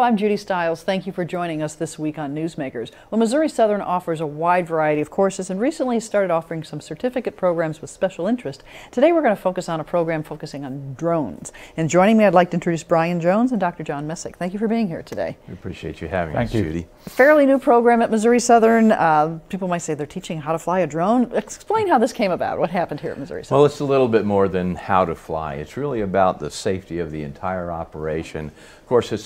Hello, I'm Judy Stiles. Thank you for joining us this week on Newsmakers. Well, Missouri Southern offers a wide variety of courses and recently started offering some certificate programs with special interest. Today we're going to focus on a program focusing on drones. And joining me, I'd like to introduce Brian Jones and Dr. John Messick. Thank you for being here today. We appreciate you having Thank us, you. Judy. Fairly new program at Missouri Southern. Uh, people might say they're teaching how to fly a drone. Explain how this came about. What happened here at Missouri Southern? Well, it's a little bit more than how to fly. It's really about the safety of the entire operation. Of course, it's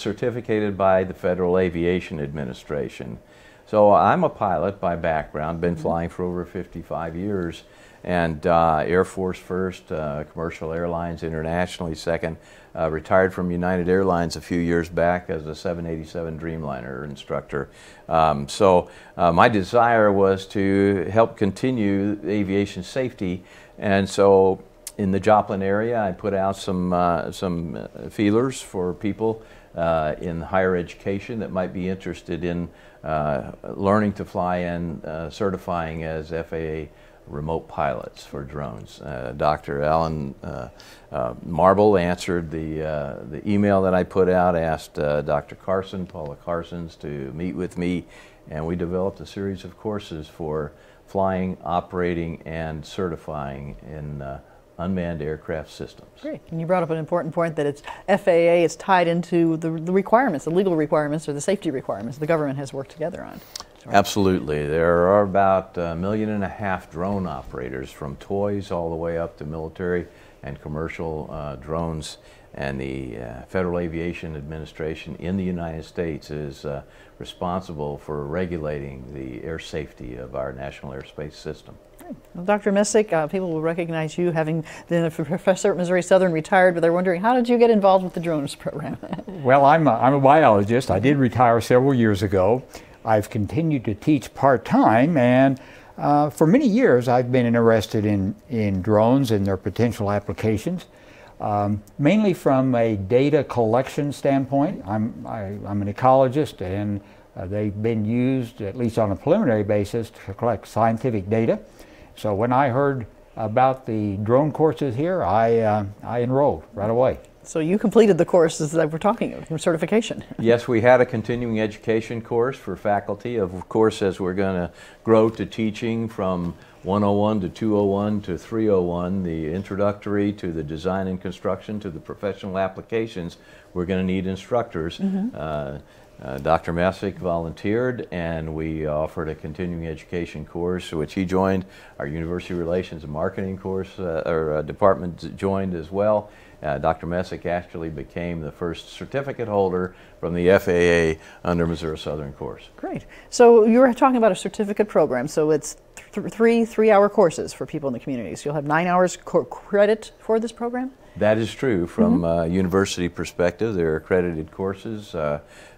certificated by the Federal Aviation Administration. So I'm a pilot by background, been flying for over 55 years, and uh, Air Force first, uh, commercial airlines internationally second. Uh, retired from United Airlines a few years back as a 787 Dreamliner instructor. Um, so uh, my desire was to help continue aviation safety, and so in the Joplin area, I put out some uh, some uh, feelers for people uh, in higher education that might be interested in uh, learning to fly and uh, certifying as FAA remote pilots for drones. Uh, Dr. Alan uh, uh, Marble answered the the email that I put out, asked Dr. Carson, Paula Carsons, to meet with me, and we developed a series of courses for flying, operating, and certifying in unmanned aircraft systems. Great. And you brought up an important point that it's FAA is tied into the, the requirements, the legal requirements or the safety requirements the government has worked together on. Absolutely. There are about a million and a half drone operators from toys all the way up to military and commercial uh, drones. And the uh, Federal Aviation Administration in the United States is uh, responsible for regulating the air safety of our national airspace system. Well, Dr. Messick, uh, people will recognize you having been a professor at Missouri Southern, retired, but they're wondering how did you get involved with the drones program? Well, I'm a, I'm a biologist. I did retire several years ago. I've continued to teach part time, and uh, for many years I've been interested in, in drones and their potential applications, um, mainly from a data collection standpoint. I'm, I, I'm an ecologist, and uh, they've been used, at least on a preliminary basis, to collect scientific data. So when I heard about the drone courses here, I, uh, I enrolled right away. so you completed the courses that we're talking of, certification. Yes, we had a continuing education course for faculty. Of course, as we're going to grow to teaching from 101 to 201 to 301, the introductory to the design and construction to the professional applications, we're going to need instructors. Uh, uh, Dr. Messick volunteered, and we offered a continuing education course, which he joined. Our University Relations and Marketing course uh, or uh, department joined as well. Uh, Dr. Messick actually became the first certificate holder from the FAA under Missouri Southern course. Great. So you were talking about a certificate program. So it's th- three three-hour courses for people in the community. So you'll have nine hours credit for this program. That is true from uh, university perspective. They're accredited courses.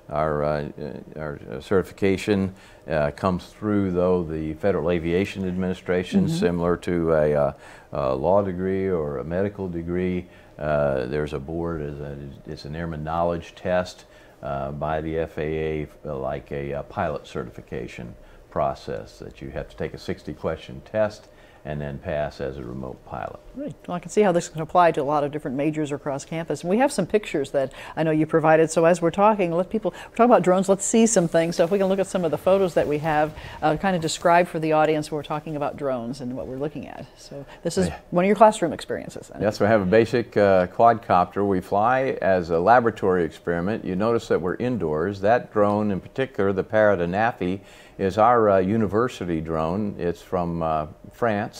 Uh, our, uh, uh, our certification uh, comes through, though, the Federal Aviation Administration, similar to a, uh, a law degree or a medical degree. Uh, there's a board, it's, a, it's an airman knowledge test uh, by the FAA, uh, like a, uh pilot certification process that you have to take a 60 question test and then pass as a remote pilot. Great. Well, I can see how this can apply to a lot of different majors across campus. And we have some pictures that I know you provided. So as we're talking, let people we're talking about drones. Let's see some things. So if we can look at some of the photos that we have, uh, kind of describe for the audience what we're talking about drones and what we're looking at. So this is one of your classroom experiences. Then. Yes, we have a basic uh, quadcopter. We fly as a laboratory experiment. You notice that we're indoors. That drone, in particular, the Parrot Anafi, is our uh, university drone. It's from uh, France.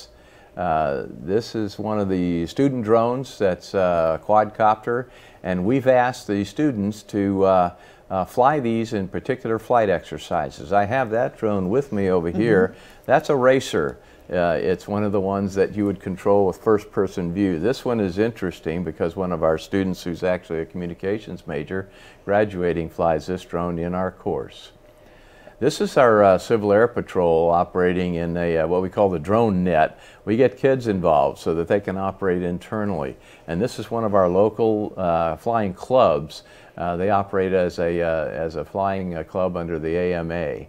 Uh, this is one of the student drones that's uh, a quadcopter, and we've asked the students to uh, uh, fly these in particular flight exercises. I have that drone with me over here. That's a racer. Uh, it's one of the ones that you would control with first person view. This one is interesting because one of our students, who's actually a communications major, graduating, flies this drone in our course. This is our uh, Civil Air Patrol operating in a uh, what we call the drone net. We get kids involved so that they can operate internally. And this is one of our local uh, flying clubs. Uh, they operate as a uh, as a flying uh, club under the AMA.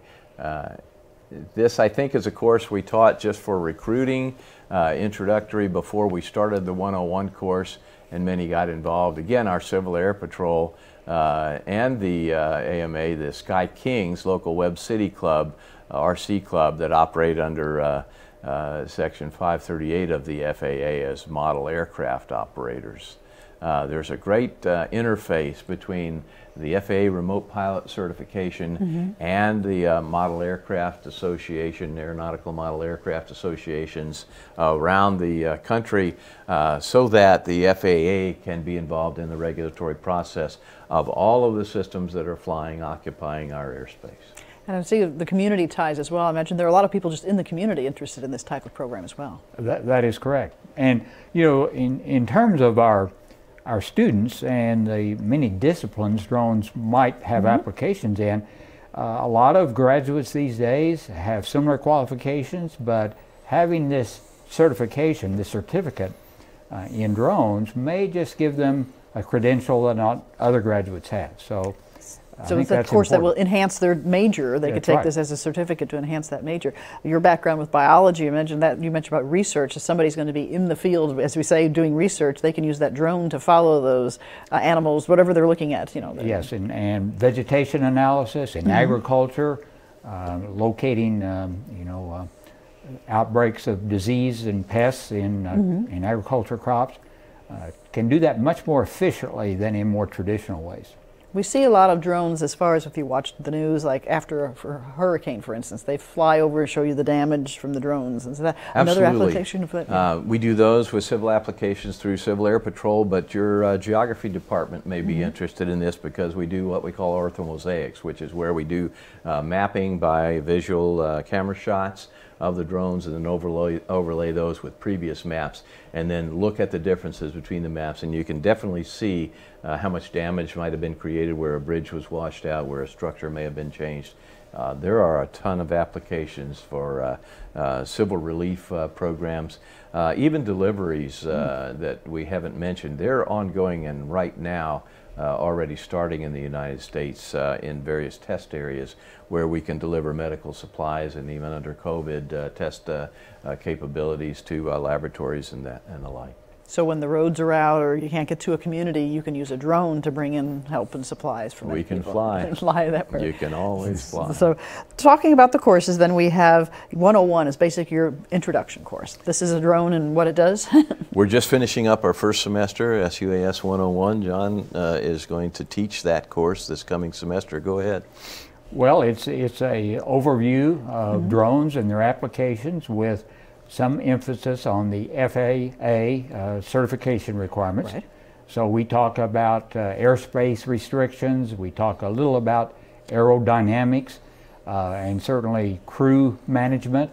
This, I think, is a course we taught just for recruiting, introductory before we started the 101 course, and many got involved. Again, our Civil Air Patrol uh, and the uh, AMA, the Sky Kings local Webb City Club, uh, RC Club, that operate under uh, uh, Section 538 of the FAA as model aircraft operators. Uh, there's a great interface between the FAA Remote Pilot Certification mm -hmm. and the Model Aircraft Association, Aeronautical Model Aircraft Associations around the country so that the FAA can be involved in the regulatory process of all of the systems that are flying, occupying our airspace. And I see the community ties as well. I imagine there are a lot of people just in the community interested in this type of program as well. That, that is correct. And, you know, in, in terms of our, our students and the many disciplines drones might have mm -hmm. applications in, uh, a lot of graduates these days have similar qualifications, but having this certification, this certificate uh, in drones may just give them a credential that not other graduates have. So, so it's a course important. that will enhance their major. They that's could take right. this as a certificate to enhance that major. Your background with biology, you mentioned that you mentioned about research. If somebody's going to be in the field, as we say, doing research, they can use that drone to follow those uh, animals, whatever they're looking at. You know. Yes, and, and vegetation analysis in mm -hmm. agriculture, uh, locating, um, you know, uh, outbreaks of disease and pests in mm -hmm. in agriculture crops uh, can do that much more efficiently than in more traditional ways. We see a lot of drones as far as if you watch the news, like after a, hurricane, for instance, they fly over and show you the damage from the drones. Is that Absolutely. another application of it? Uh, we do those with civil applications through Civil Air Patrol, but your uh, geography department may be mm -hmm. interested in this because we do what we call orthomosaics, which is where we do uh, mapping by visual uh, camera shots of the drones and then overlay, overlay those with previous maps and then look at the differences between the maps and you can definitely see uh, how much damage might have been created where a bridge was washed out, where a structure may have been changed. Uh, there are a ton of applications for uh, uh civil relief uh, programs, uh, even deliveries mm. that we haven't mentioned. They're ongoing and right now already starting in the United States uh, in various test areas where we can deliver medical supplies and even under COVID uh, test capabilities to laboratories and, that, and the like. So when the roads are out or you can't get to a community, you can use a drone to bring in help and supplies from We can people. fly. fly that way. You can always fly. So talking about the courses, then we have 101 is basically your introduction course. This is a drone and what it does? We're just finishing up our first semester, SUAS 101. John uh, is going to teach that course this coming semester. Go ahead. Well, it's, it's a overview of mm -hmm. drones and their applications with some emphasis on the FAA uh, certification requirements. Right. So we talk about uh, airspace restrictions, we talk a little about aerodynamics, uh, and certainly crew management,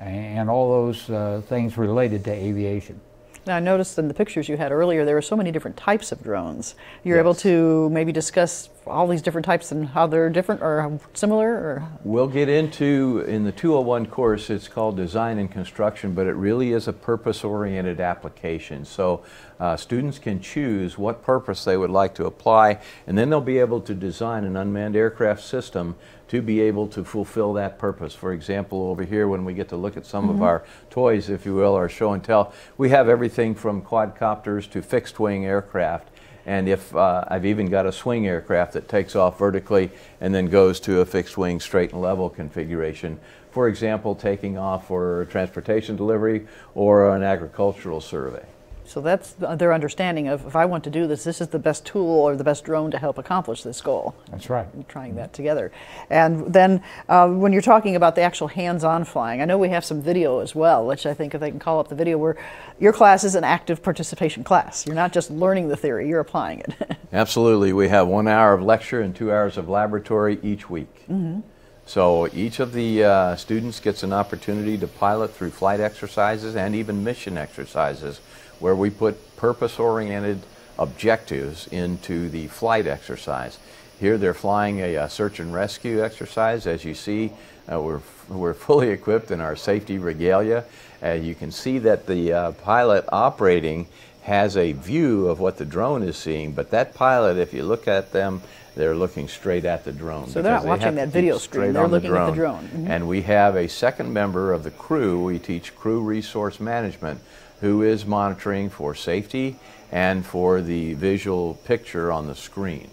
and all those uh, things related to aviation. Now, I noticed in the pictures you had earlier, there were so many different types of drones. You're yes. able to maybe discuss all these different types and how they're different or similar? Or? We'll get into, in the 201 course, it's called Design and Construction, but it really is a purpose-oriented application. So uh, students can choose what purpose they would like to apply, and then they'll be able to design an unmanned aircraft system to be able to fulfill that purpose. For example, over here, when we get to look at some mm -hmm. of mm-hmm. our toys, if you will, our show and tell, we have everything from quadcopters to fixed wing aircraft. And if uh, I've even got a swing aircraft that takes off vertically and then goes to a fixed wing straight and level configuration, for example, taking off for transportation delivery or an agricultural survey. So that's their understanding of if I want to do this, this is the best tool or the best drone to help accomplish this goal. That's right. trying that together. And then uh, when you're talking about the actual hands-on flying, I know we have some video as well, which I think if they can call up the video, where your class is an active participation class. You're not just learning the theory, you're applying it. Absolutely. We have one hour of lecture and two hours of laboratory each week. Mm -hmm. So each of the uh, students gets an opportunity to pilot through flight exercises and even mission exercises where we put purpose-oriented objectives into the flight exercise. Here they're flying a, a search and rescue exercise. As you see, uh, we're, we're fully equipped in our safety regalia. Uh, you can see that the uh, pilot operating has a view of what the drone is seeing, but that pilot, if you look at them, they're looking straight at the drone. So they're not they watching that video screen, they're looking the at the drone. Mm -hmm. And we have a second member of the crew, we teach crew resource management, who is monitoring for safety and for the visual picture on the screen.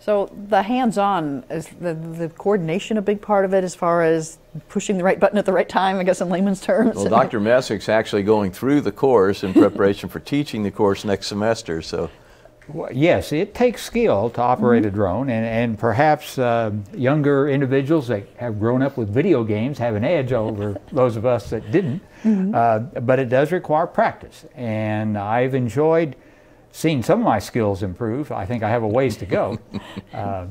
So the hands-on is the, the coordination a big part of it as far as pushing the right button at the right time, I guess in layman's terms. Well, Dr. Messick's actually going through the course in preparation for teaching the course next semester. So, well, yes, it takes skill to operate mm-hmm. a drone, and, and perhaps uh, younger individuals that have grown up with video games have an edge over those of us that didn't. Mm-hmm. Uh, but it does require practice, and I've enjoyed seeing some of my skills improve. I think I have a ways to go. uh,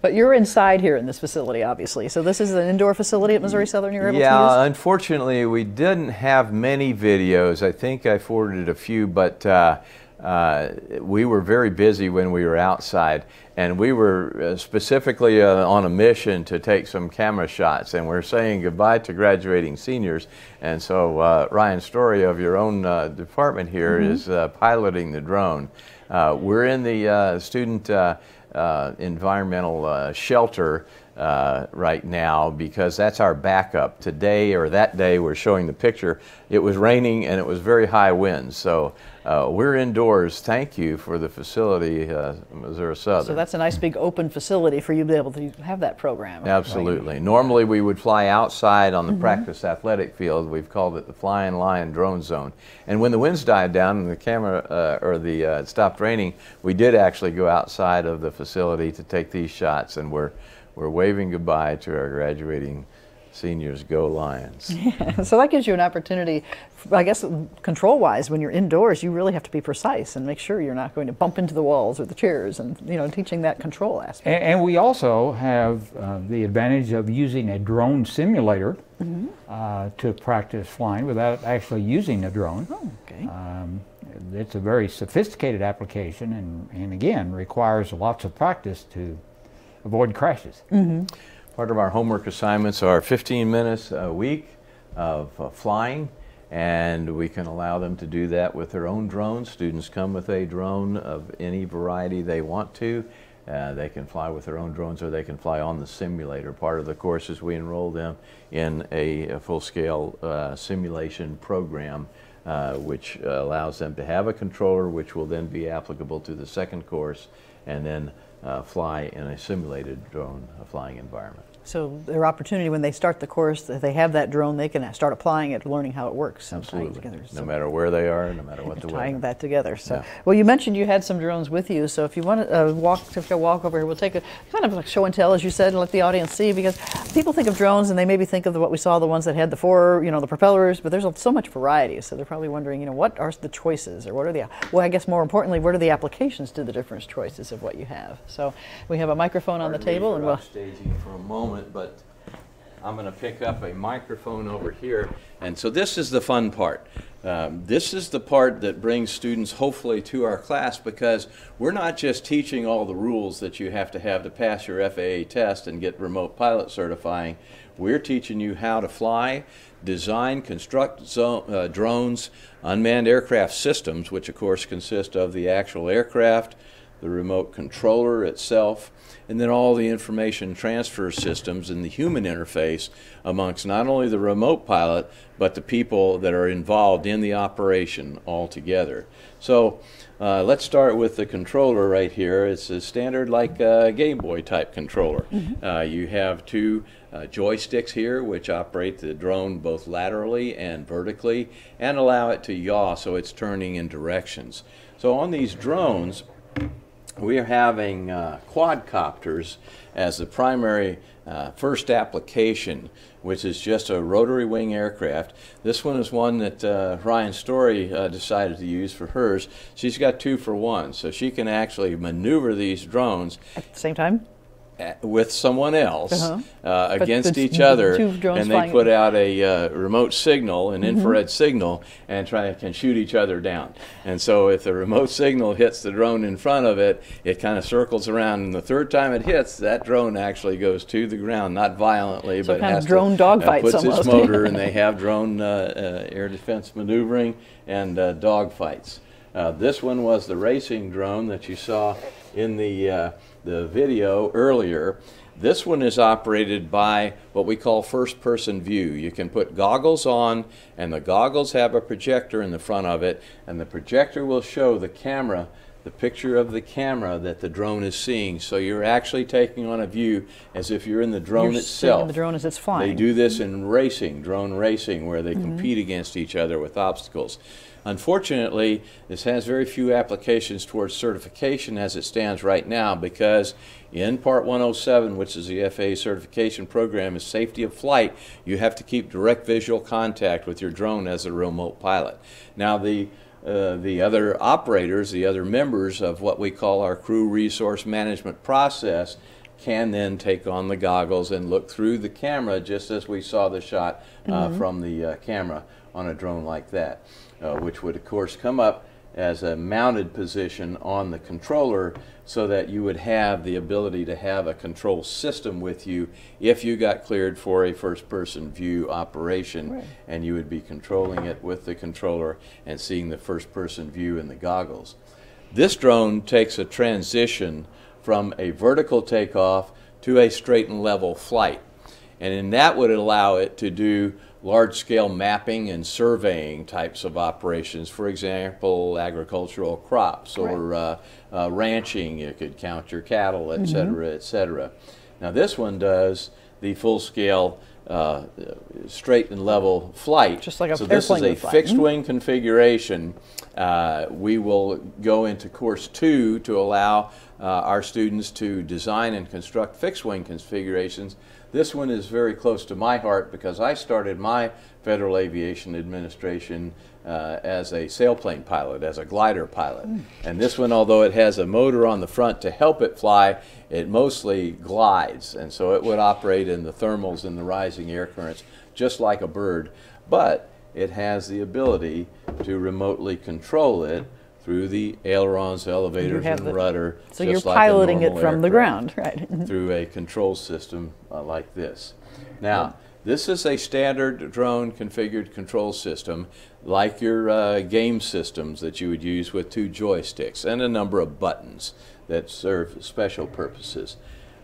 but you're inside here in this facility, obviously. So this is an indoor facility at Missouri Southern you're able yeah, to use? unfortunately, we didn't have many videos. I think I forwarded a few, but uh, uh, we were very busy when we were outside, and we were uh, specifically uh, on a mission to take some camera shots, and we're saying goodbye to graduating seniors. And so uh, Ryan Story of your own uh, department here mm-hmm. is uh, piloting the drone. we're in the student environmental shelter uh, right now because that's our backup. Today or that day, we're showing the picture. It was raining and it was very high winds. So uh, we're indoors. Thank you for the facility, uh, Missouri Southern. So that's a nice big open facility for you to be able to have that program. Absolutely. Right? Normally we would fly outside on the mm-hmm. practice athletic field. We've called it the Flying Lion Drone Zone. And when the winds died down and the camera uh, or the uh, stopped raining, we did actually go outside of the facility to take these shots, and we're we're waving goodbye to our graduating seniors. Go Lions! Yeah, so that gives you an opportunity, I guess, control-wise. When you're indoors, you really have to be precise and make sure you're not going to bump into the walls or the chairs, and you know, teaching that control aspect. And, and we also have uh, the advantage of using a drone simulator mm-hmm. uh, to practice flying without actually using a drone. Oh, okay. Um, it's a very sophisticated application, and, and again requires lots of practice to avoid crashes. Mm-hmm. Part of our homework assignments are 15 minutes a week of uh, flying, and we can allow them to do that with their own drones. Students come with a drone of any variety they want to. Uh, they can fly with their own drones or they can fly on the simulator. Part of the course is we enroll them in a, a full-scale uh, simulation program uh, which allows them to have a controller which will then be applicable to the second course and then uh, fly in a simulated drone flying environment. So their opportunity when they start the course, if they have that drone, they can start applying it, learning how it works. Absolutely. Together. So no matter where they are, no matter what the tying weather. that together. So, yeah. well, you mentioned you had some drones with you. So if you want to uh, walk, if you walk over here, we'll take a kind of like show and tell, as you said, and let the audience see. Because people think of drones and they maybe think of the, what we saw, the ones that had the four, you know, the propellers. But there's so much variety. So they're probably wondering, you know, what are the choices, or what are the? Well, I guess more importantly, what are the applications to the different choices of what you have? So we have a microphone on the table, and we'll staging for a moment, but. I'm going to pick up a microphone over here. And so this is the fun part. Um, this is the part that brings students hopefully to our class because we're not just teaching all the rules that you have to have to pass your FAA test and get remote pilot certifying. We're teaching you how to fly, design, construct zone, uh, drones, unmanned aircraft systems, which of course consist of the actual aircraft, the remote controller itself, and then all the information transfer systems and the human interface amongst not only the remote pilot, but the people that are involved in the operation altogether. So uh, let's start with the controller right here. It's a standard like a Game Boy type controller. Mm-hmm. Uh, you have two uh, joysticks here which operate the drone both laterally and vertically and allow it to yaw so it's turning in directions. So on these drones, we are having uh, quadcopters as the primary uh, first application, which is just a rotary wing aircraft. This one is one that uh, Ryan Story uh, decided to use for hers. She's got two for one, so she can actually maneuver these drones at the same time with someone else uh-huh. uh, against each other, and they put out a uh, remote signal, an mm-hmm. infrared signal, and try can shoot each other down. And so, if the remote signal hits the drone in front of it, it kind of circles around, and the third time it hits, that drone actually goes to the ground, not violently, so but kind has of drone to, dogfights uh, puts almost. its motor, and they have drone uh, uh, air defense maneuvering and uh, dogfights. this one was the racing drone that you saw in the uh, the video earlier. This one is operated by what we call first person view. You can put goggles on, and the goggles have a projector in the front of it, and the projector will show the camera the picture of the camera that the drone is seeing. So you're actually taking on a view as if you're in the drone You're itself. the drone as it's flying. They do this in racing, drone racing, where they mm-hmm. compete against each other with obstacles. Unfortunately, this has very few applications towards certification as it stands right now because in Part 107, which is the FAA certification program, is safety of flight, you have to keep direct visual contact with your drone as a remote pilot. Now, the uh, the other operators, the other members of what we call our crew resource management process, can then take on the goggles and look through the camera just as we saw the shot uh, from the uh, camera on a drone like that, uh, which would of course come up as a mounted position on the controller so that you would have the ability to have a control system with you if you got cleared for a first person view operation Right. and you would be controlling it with the controller and seeing the first person view in the goggles. This drone takes a transition from a vertical takeoff to a straight and level flight. And in that would allow it to do large scale mapping and surveying types of operations. For example, agricultural crops or uh, uh, ranching, you could count your cattle, et cetera, et cetera. Now, this one does the full scale uh, straight and level flight. Just like a so this is a would fly. fixed wing configuration. Uh, we will go into course two to allow uh, our students to design and construct fixed wing configurations. This one is very close to my heart because I started my Federal Aviation Administration uh, as a sailplane pilot, as a glider pilot. And this one, although it has a motor on the front to help it fly, it mostly glides. And so it would operate in the thermals and the rising air currents just like a bird. But it has the ability to remotely control it through the ailerons, elevators, and the- rudder. So you're like piloting it from the ground, right? through a control system uh, like this. Now, this is a standard drone configured control system like your uh, game systems that you would use with two joysticks and a number of buttons that serve special purposes.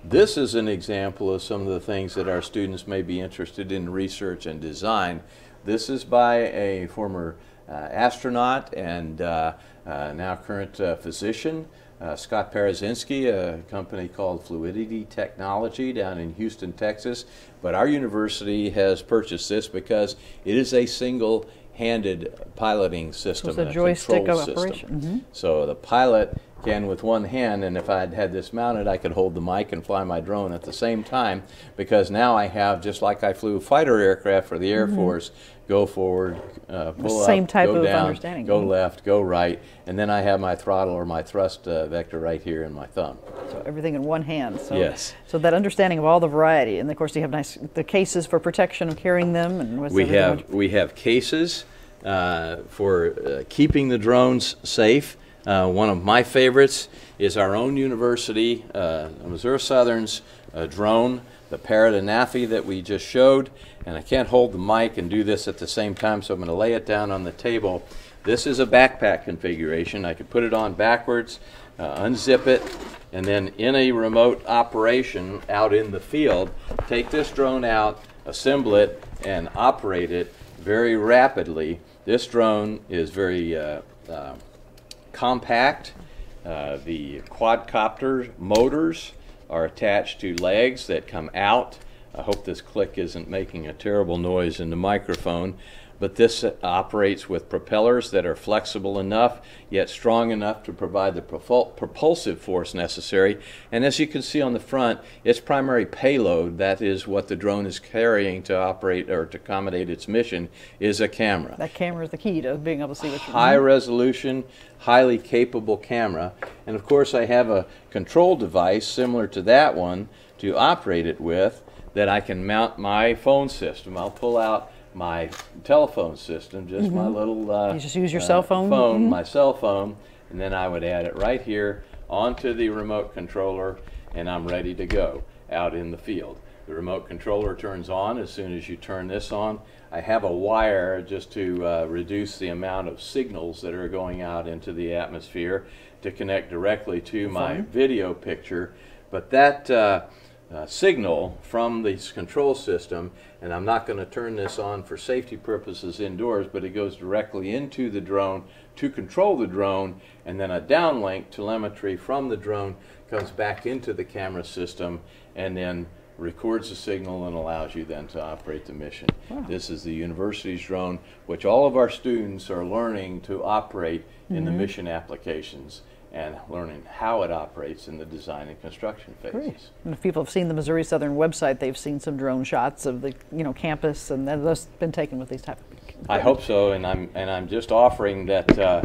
This is an example of some of the things that our students may be interested in research and design. This is by a former astronaut and uh, uh, now current uh, physician, uh, Scott Parazynski, a company called Fluidity Technology down in Houston, Texas. But our university has purchased this because it is a single handed piloting system. it's a joystick control of system. operation. Mhm. So the pilot can, with one hand, and if I had had this mounted, I could hold the mic and fly my drone at the same time because now I have, just like I flew fighter aircraft for the Air Force, go forward, uh, pull Mm-hmm. same up, type go of down, understanding. go left, go right, and then I have my throttle or my thrust uh, vector right here in my thumb. So everything in one hand. So, Yes. So that understanding of all the variety, and of course you have nice the cases for protection of carrying them, and what's We have much- we have cases uh, for uh, keeping the drones safe. Uh, one of my favorites is our own university, uh, Missouri Southern's uh, drone, the Parrot Anafi that we just showed. And I can't hold the mic and do this at the same time, so I'm going to lay it down on the table. This is a backpack configuration. I could put it on backwards, uh, unzip it, and then in a remote operation out in the field, take this drone out, assemble it, and operate it very rapidly. This drone is very uh, uh, compact. Uh, the quadcopter motors are attached to legs that come out. I hope this click isn't making a terrible noise in the microphone, but this operates with propellers that are flexible enough yet strong enough to provide the propul- propulsive force necessary. And as you can see on the front, its primary payload, that is what the drone is carrying to operate or to accommodate its mission, is a camera that camera is the key to being able to see what you're high resolution, highly capable camera. And of course, I have a control device similar to that one to operate it with that I can mount my phone system. I'll pull out my telephone system, just my little. Uh, You just use your uh, cell phone? Phone, my cell phone, and then I would add it right here onto the remote controller, and I'm ready to go out in the field. The remote controller turns on as soon as you turn this on. I have a wire just to uh, reduce the amount of signals that are going out into the atmosphere to connect directly to my video picture. But that uh, signal from this control system, and I'm not going to turn this on for safety purposes indoors, but it goes directly into the drone to control the drone, and then a downlink telemetry from the drone comes back into the camera system, and then records the signal and allows you then to operate the mission. Wow. This is the university's drone, which all of our students are learning to operate mm -hmm. in the mm-hmm. mission applications and learning how it operates in the design and construction phases. Great. And if people have seen the Missouri Southern website, they've seen some drone shots of the you know campus, and those have been taken with these type of. I hope so, and I'm and I'm just offering that uh,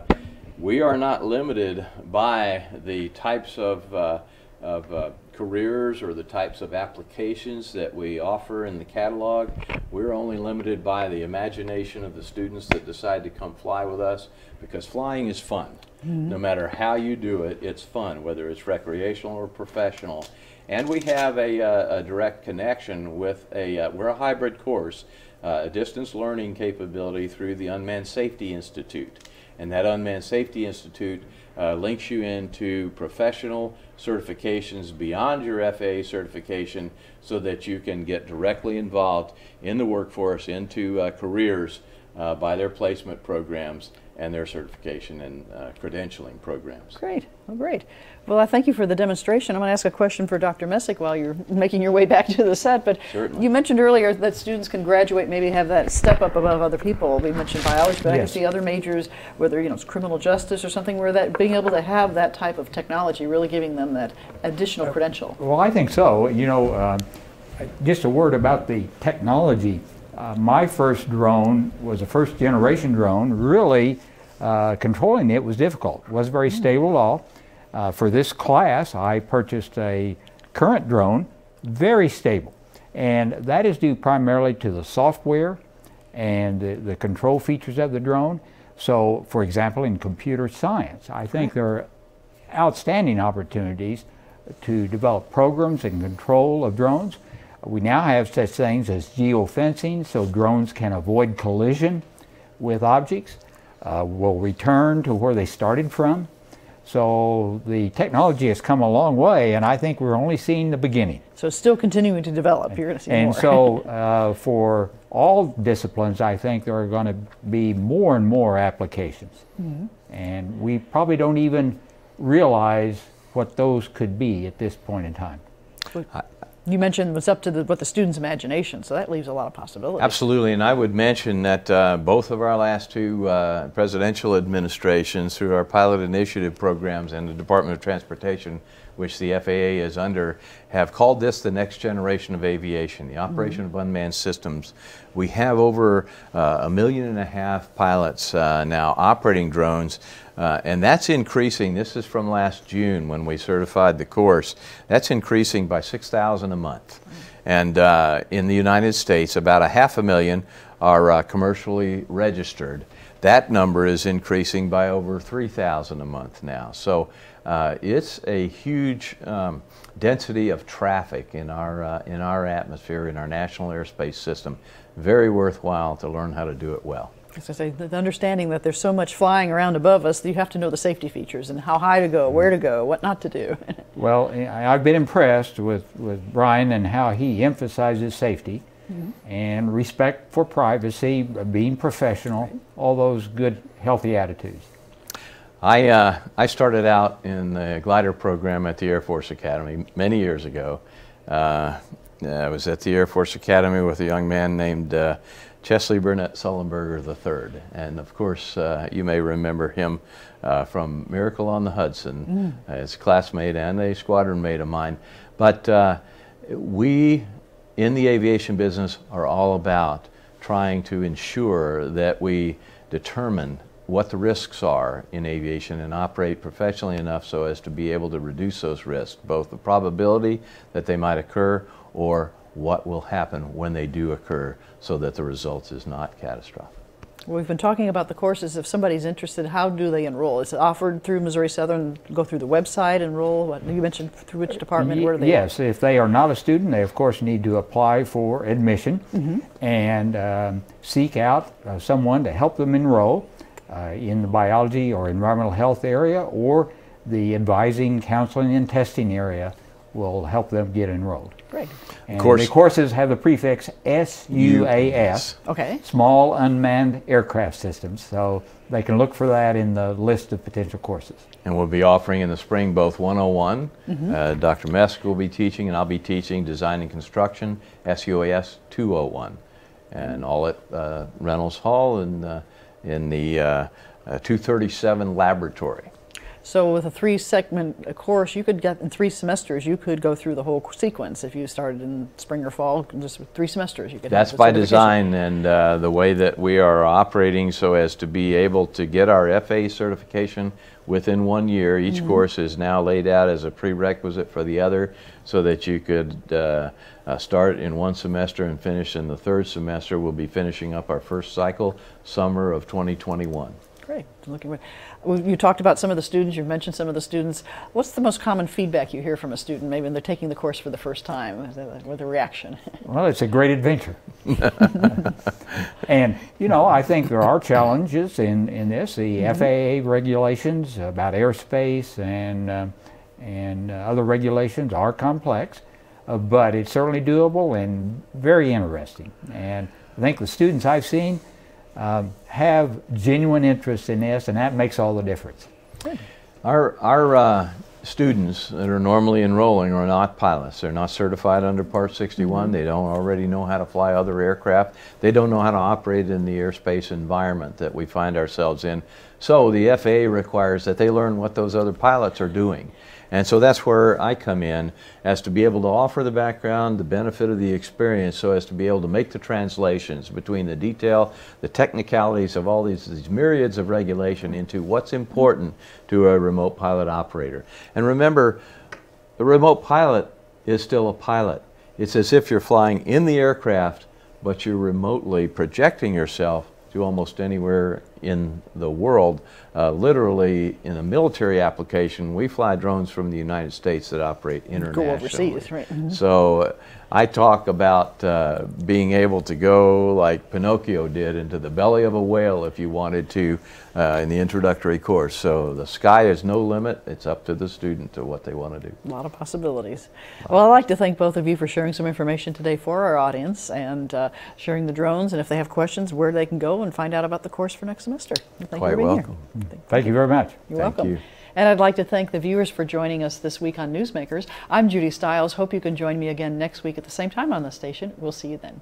we are not limited by the types of uh, of uh, careers or the types of applications that we offer in the catalog. We're only limited by the imagination of the students that decide to come fly with us because flying is fun. Mm -hmm. No matter how you do it, it's fun, whether it's recreational or professional. And we have a, uh, a direct connection with a, uh, we're a hybrid course, uh, a distance learning capability through the Unmanned Safety Institute. And that Unmanned Safety Institute uh, links you into professional certifications beyond your FAA certification so that you can get directly involved in the workforce, into uh, careers uh, by their placement programs and their certification and uh, credentialing programs. Great, well, great. Well, I thank you for the demonstration. I'm going to ask a question for Dr. Messick while you're making your way back to the set. But Certainly. you mentioned earlier that students can graduate, maybe have that step up above other people. We mentioned biology, but yes. I can see other majors, whether you know it's criminal justice or something, where that being able to have that type of technology really giving them that additional uh, credential. Well, I think so. You know, uh, just a word about the technology. Uh, my first drone was a first generation drone. Really, uh, controlling it was difficult. It wasn't very stable at all. Uh, for this class, I purchased a current drone, very stable. And that is due primarily to the software and the, the control features of the drone. So, for example, in computer science, I think there are outstanding opportunities to develop programs and control of drones. We now have such things as geofencing, so drones can avoid collision with objects uh, will return to where they started from. So the technology has come a long way, and I think we're only seeing the beginning. So it's still continuing to develop. You're going to see and more. so uh, for all disciplines, I think there are going to be more and more applications. Mm -hmm. And we probably don't even realize what those could be at this point in time. I, you mentioned was up to the, what the student's imagination, so that leaves a lot of possibilities. Absolutely, and I would mention that uh, both of our last two uh, presidential administrations, through our pilot initiative programs and the Department of Transportation, which the FAA is under, have called this the next generation of aviation, the operation mm -hmm. of unmanned systems. We have over uh, a million and a half pilots uh, now operating drones. Uh, and that's increasing. This is from last June when we certified the course. That's increasing by 6,000 a month. And uh, in the United States, about a half a million are uh, commercially registered. That number is increasing by over 3,000 a month now. So uh, it's a huge um, density of traffic in our, uh, in our atmosphere, in our national airspace system. Very worthwhile to learn how to do it well. As I say, the understanding that there's so much flying around above us, you have to know the safety features and how high to go, where to go, what not to do. well, I've been impressed with, with Brian and how he emphasizes safety mm -hmm. and respect for privacy, being professional, right. all those good, healthy attitudes. I, uh, I started out in the glider program at the Air Force Academy many years ago. Uh, I was at the Air Force Academy with a young man named uh, Chesley Burnett Sullenberger III. And of course, uh, you may remember him uh, from Miracle on the Hudson, mm. as classmate and a squadron mate of mine. But uh, we in the aviation business are all about trying to ensure that we determine what the risks are in aviation and operate professionally enough so as to be able to reduce those risks, both the probability that they might occur or what will happen when they do occur so that the result is not catastrophic. We've been talking about the courses. If somebody's interested, how do they enroll? Is it offered through Missouri Southern? Go through the website, enroll? What, you mentioned through which department? Where do they? Yes, if they are not a student, they of course need to apply for admission mm -hmm. and um, seek out uh, someone to help them enroll uh, in the biology or environmental health area or the advising, counseling, and testing area will help them get enrolled. Great. And course- the courses have the prefix SUAS, Okay. Small Unmanned Aircraft Systems, so they can look for that in the list of potential courses. And we'll be offering in the spring both 101, uh, Dr. Mesk will be teaching, and I'll be teaching Design and Construction, SUAS 201, and all at uh, Reynolds Hall and. uh, in the uh, uh, 237 laboratory. So with a three-segment course, you could get in three semesters. You could go through the whole sequence if you started in spring or fall. Just with three semesters, you could. have That's by design and uh, the way that we are operating so as to be able to get our FAA certification within one year. Each Mm-hmm. course is now laid out as a prerequisite for the other so that you could uh, uh, start in one semester and finish in the third semester. We'll be finishing up our first cycle summer of 2021. Great. Looking. good. You talked about some of the students. You've mentioned some of the students. What's the most common feedback you hear from a student? Maybe when they're taking the course for the first time, with a reaction. Well, it's a great adventure. and, you know, I think there are challenges in, in this. The FAA regulations about airspace and, um and uh, other regulations are complex, uh, but it's certainly doable and very interesting. And I think the students I've seen um, have genuine interest in this, and that makes all the difference. Our, our uh, students that are normally enrolling are not pilots. They're not certified under Part 61. They don't already know how to fly other aircraft. They don't know how to operate in the airspace environment that we find ourselves in. So the FAA requires that they learn what those other pilots are doing. And so that's where I come in as to be able to offer the background, the benefit of the experience, so as to be able to make the translations between the detail, the technicalities of all these, these myriads of regulation into what's important to a remote pilot operator. And remember, the remote pilot is still a pilot. It's as if you're flying in the aircraft, but you're remotely projecting yourself to almost anywhere in the world. Uh, literally, in a military application, we fly drones from the United States that operate internationally. Go overseas, right? Mhm. So uh, I talk about uh, being able to go like Pinocchio did into the belly of a whale if you wanted to uh, in the introductory course. So the sky is no limit. It's up to the student to what they want to do. A lot of possibilities. Well, I'd like to thank both of you for sharing some information today for our audience and uh, sharing the drones. And if they have questions, where they can go and find out about the course for next semester. Thank you Quite for being welcome. here. Thank you very much. You're Thank welcome. you. And I'd like to thank the viewers for joining us this week on Newsmakers. I'm Judy Stiles. Hope you can join me again next week at the same time on the station. We'll see you then.